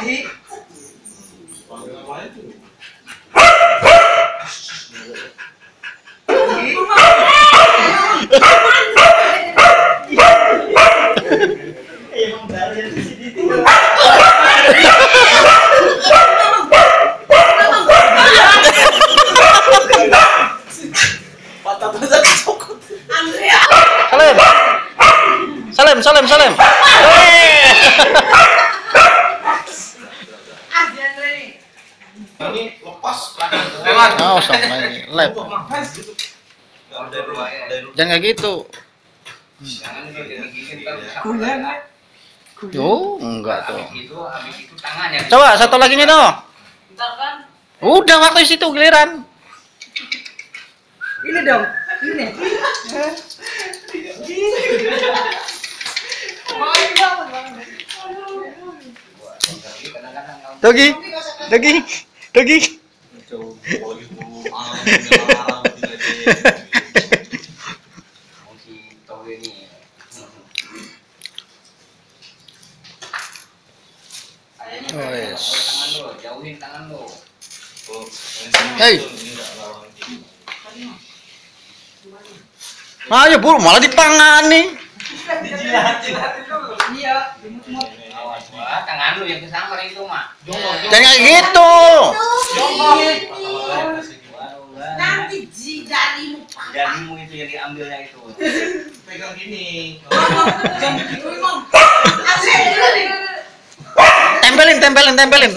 lagi. Salim. Salim, salim, salim. Weh. Ini lepas Lewat. Oh, sama lagi. Lep. Jangan kayak gitu. Jangan terus. Yo, enggak tuh. Coba satu lagi nih dong. Udah waktu situ giliran. Ini dong. Ini. Dogi. Dogi. Dogi. mau si tahu ini. Oh, yes. Tangan lo, jauhin tangan lo. Hei. Ayo buru malah dipangani. Iya, jemut-jemut. tangan lu yang kesambar itu mah. Iya. Jangan kayak gitu. Jongkok. Nanti jarimu patah. Jarimu itu yang diambilnya itu. Pegang gini. Jangan begitu, Imam. Tempelin, tempelin, tempelin.